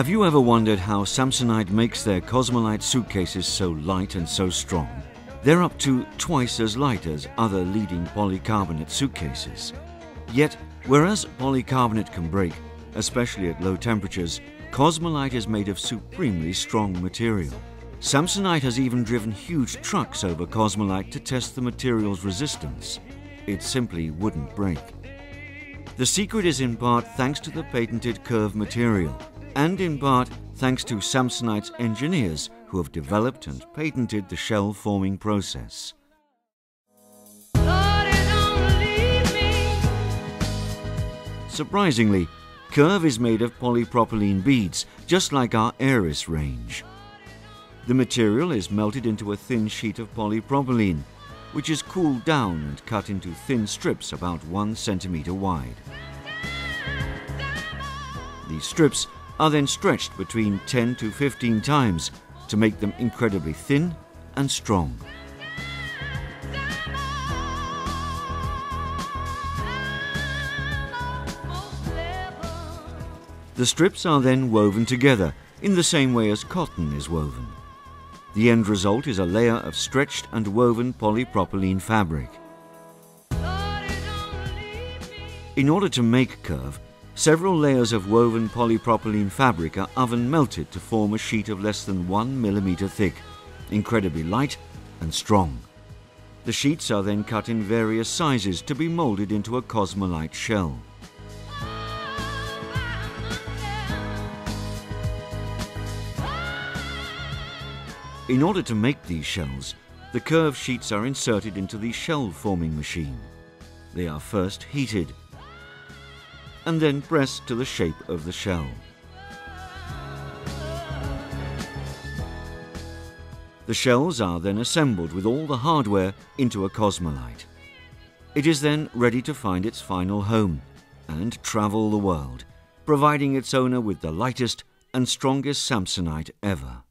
Have you ever wondered how Samsonite makes their Cosmolite suitcases so light and so strong? They're up to twice as light as other leading polycarbonate suitcases. Yet, whereas polycarbonate can break, especially at low temperatures, Cosmolite is made of supremely strong material. Samsonite has even driven huge trucks over Cosmolite to test the material's resistance. It simply wouldn't break. The secret is in part thanks to the patented Curv material, and in part thanks to Samsonite's engineers who have developed and patented the shell forming process. Surprisingly, Curv is made of polypropylene beads, just like our Aeris range. The material is melted into a thin sheet of polypropylene, which is cooled down and cut into thin strips about one centimeter wide. These strips are then stretched between 10 to 15 times to make them incredibly thin and strong. The strips are then woven together in the same way as cotton is woven. The end result is a layer of stretched and woven polypropylene fabric. In order to make Curv, Several layers of woven polypropylene fabric are oven melted to form a sheet of less than 1 millimeter thick, incredibly light and strong. The sheets are then cut in various sizes to be molded into a cosmolite shell. In order to make these shells, the curved sheets are inserted into the shell forming machine. They are first heated and then press to the shape of the shell. The shells are then assembled with all the hardware into a cosmolite. It is then ready to find its final home and travel the world, providing its owner with the lightest and strongest Samsonite ever.